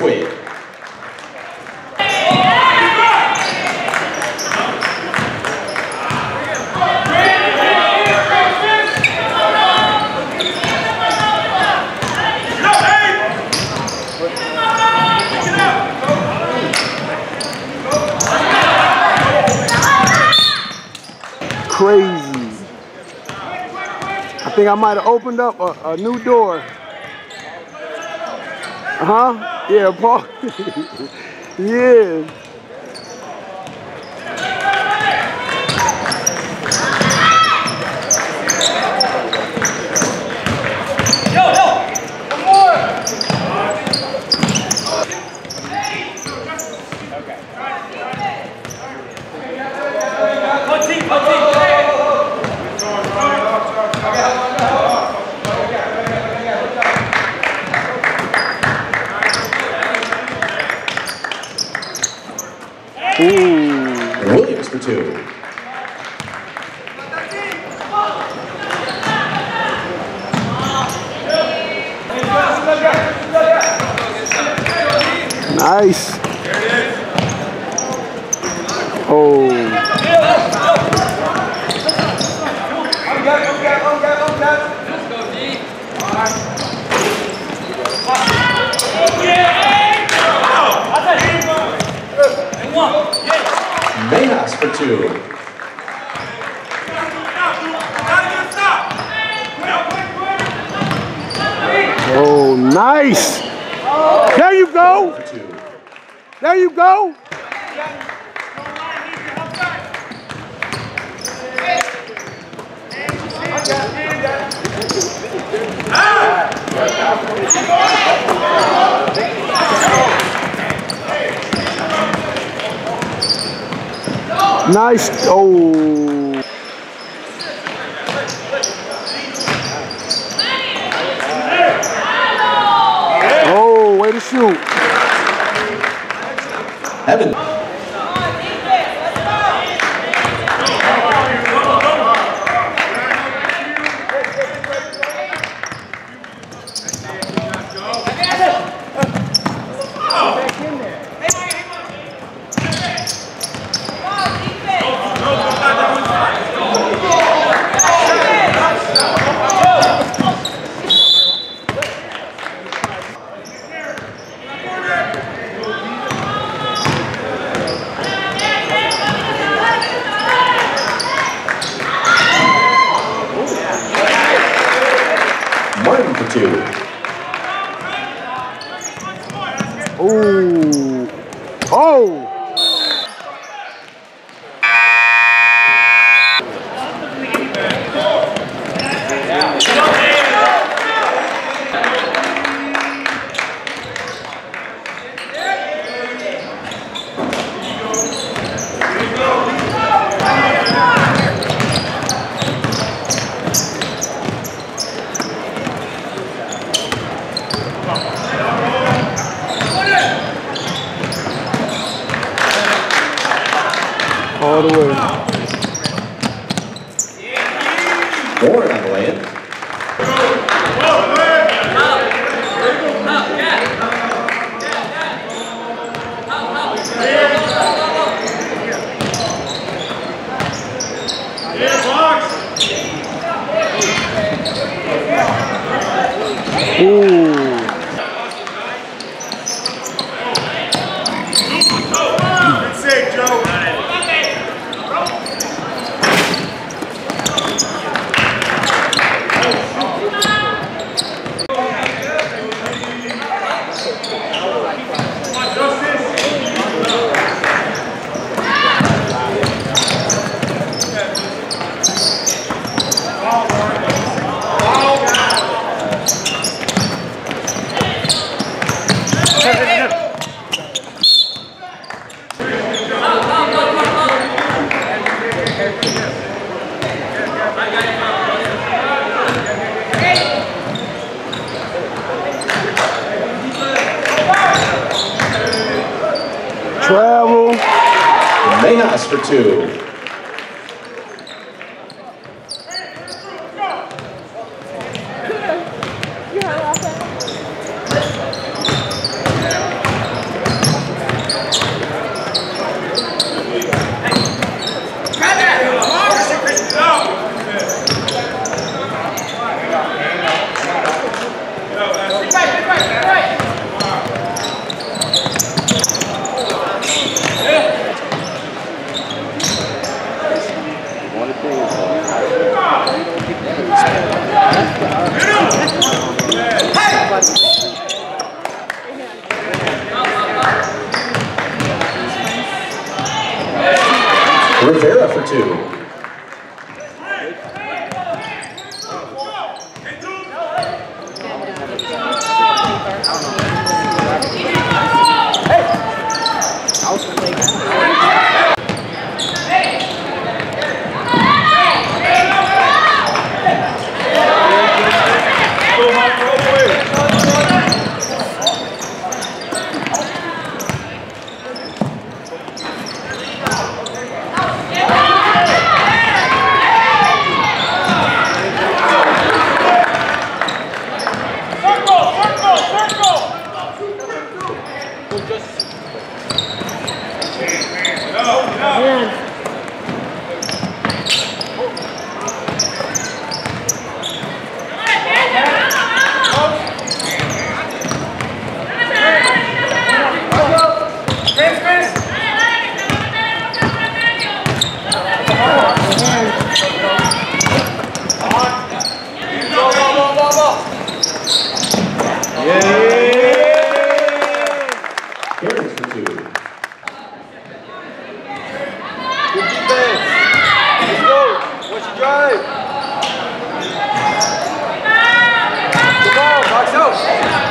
Crazy. I think I might have opened up a, a new door. Huh? Yeah, Paul. yeah. Ooh. Williams for two. Nice. Oh. Mayhaus for two. Oh, nice. There you go. For two. There Nice. Oh. Oh, shoot. Evan. Martin for two. Ooh. Oh. All the way. Warren on the lay-in. Ooh. Travel. Mayhaus for two. Rivera for two. Drive! Come on, box out!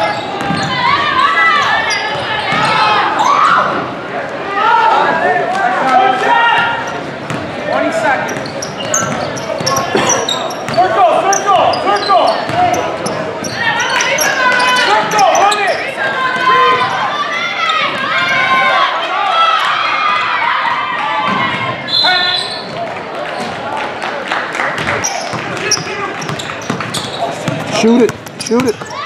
Shoot it. Shoot it.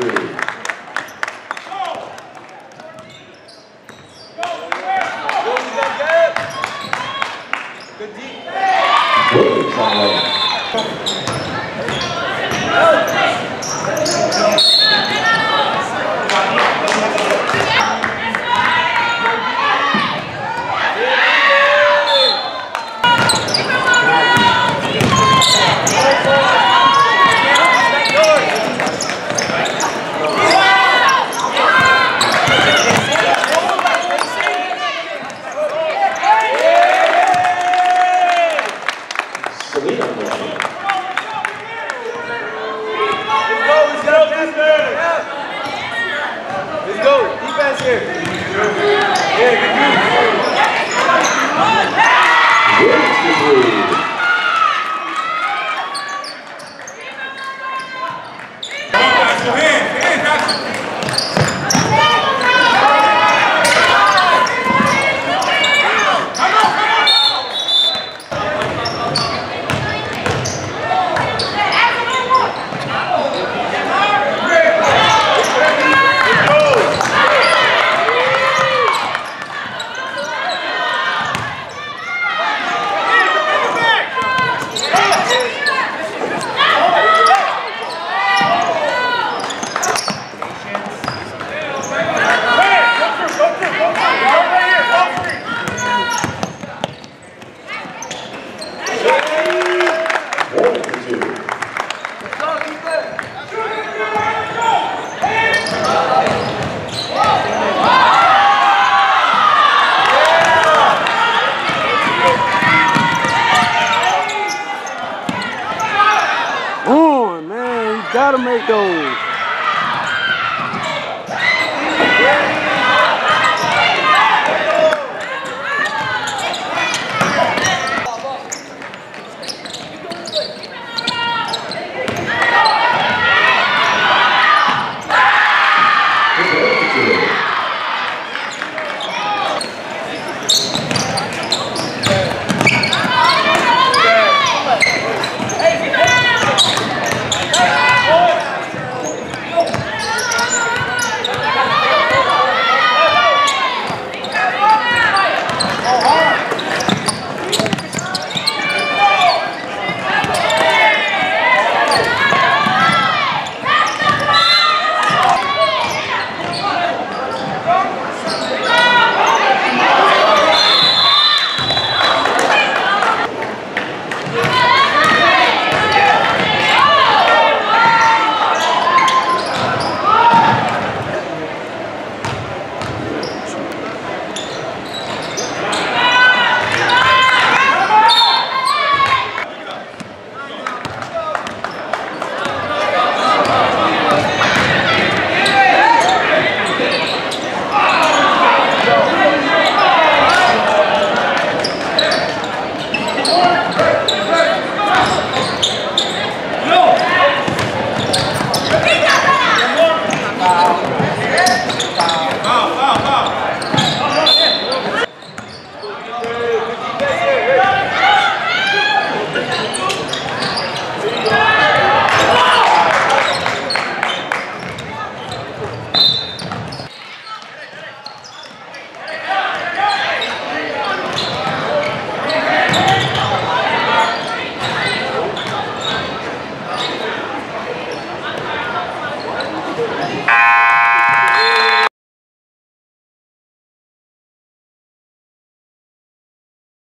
degree. free throws.